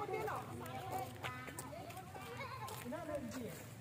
我电脑。你那边是几？